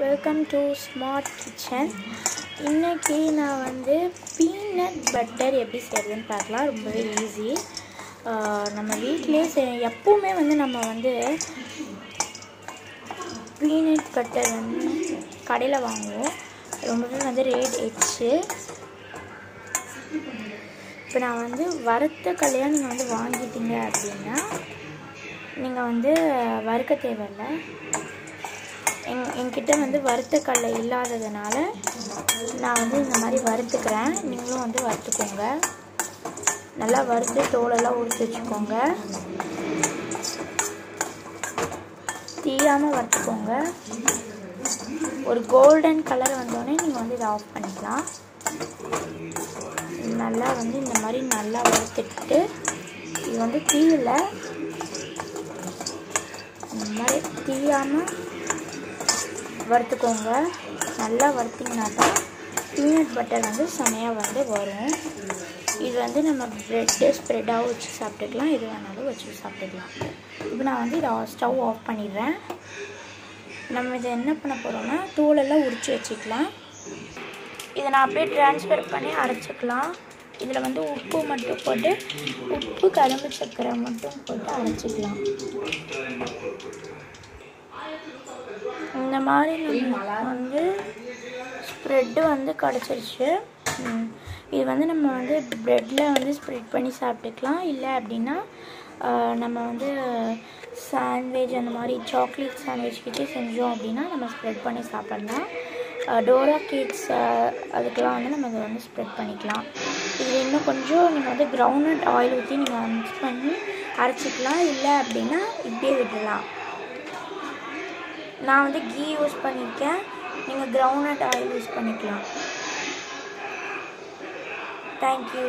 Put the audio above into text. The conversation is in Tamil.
வெல்கம் டு ஸ்மார்ட் கிச்சன் இன்றைக்கி நான் வந்து பீனட் பட்டர் எப்படி செய்கிறதுன்னு பார்க்கலாம். ரொம்பவே ஈஸி நம்ம வீட்டிலே செய் எப்போவுமே வந்து நம்ம வந்து பீனட் பட்டர் வந்து கடையில் வாங்குவோம். ரொம்பவே வந்து ரேட் எச்சு இப்போ நான் வந்து வறுத்த கல்லையாக நீங்கள் வந்து வாங்கிட்டீங்க அப்படின்னா நீங்கள் வந்து வறுக்க தேவையில்லை. எங் என்கிட்ட வந்து வறுத்த கடலை இல்லாததுனால நான் வந்து இந்த மாதிரி வறுத்துக்கிறேன். நீங்களும் வந்து வறுத்துக்கோங்க. நல்லா வறுத்து தோலெல்லாம் உரித்து வச்சுக்கோங்க. தீயாமல் வறுத்துக்கோங்க. ஒரு கோல்டன் கலர் வந்தோடனே நீங்கள் வந்து இதை ஆஃப் பண்ணிக்கலாம். நல்லா வந்து இந்த மாதிரி நல்லா வறுத்துட்டு இது வந்து தீயில் இந்த மாதிரி தீயாமல் வறுத்துக்கோங்க. நல்லா வறுத்திங்கன்னா தான் பீனட் பட்டர் வந்து செமையாக வந்து வரும். இது வந்து நம்ம ப்ரெட்டு ஸ்ப்ரெட்டாகவும் வச்சு சாப்பிட்டுக்கலாம். எது வேணாலும் வச்சு சாப்பிட்டுக்கலாம். இப்போ நான் வந்து இதை ஸ்டவ் ஆஃப் பண்ணிடுறேன். நம்ம இதை என்ன பண்ண போகிறோம்னா தூளெல்லாம் உரித்து வச்சுக்கலாம். இதை நான் அப்படியே ட்ரான்ஸ்ஃபர் பண்ணி அரைச்சிக்கலாம். இதில் வந்து உப்பு மட்டும் போட்டு உப்பு கரும்பு சர்க்கரை மட்டும் போட்டு அரைச்சிக்கலாம். இந்த மாதிரி வந்து ஸ்ப்ரெட்டு வந்து கிடச்சிருச்சு. இது வந்து நம்ம வந்து ப்ரெட்டில் வந்து ஸ்ப்ரெட் பண்ணி சாப்பிட்டுக்கலாம். இல்லை அப்படின்னா நம்ம வந்து சாண்ட்விச் அந்த மாதிரி சாக்லேட் சாண்ட்விச் கிட்டே செஞ்சோம் அப்படின்னா நம்ம ஸ்ப்ரெட் பண்ணி சாப்பிட்லாம். டோரா கேக்ஸ் அதுக்கெலாம் வந்து நம்ம இதை வந்து ஸ்ப்ரெட் பண்ணிக்கலாம். இது இன்னும் கொஞ்சம் நீங்கள் வந்து க்ரௌண்ட் ஆயில் ஊற்றி நீங்கள் மிக்ஸ் பண்ணி அரைச்சிக்கலாம். இல்லை அப்படின்னா இப்படியே விட்டுடலாம். நான் வந்து கீ யூஸ் பண்ணியிருக்கேன். நீங்கள் கிரவுண்ட்நட் ஆயில் யூஸ் பண்ணிக்கலாம். Thank you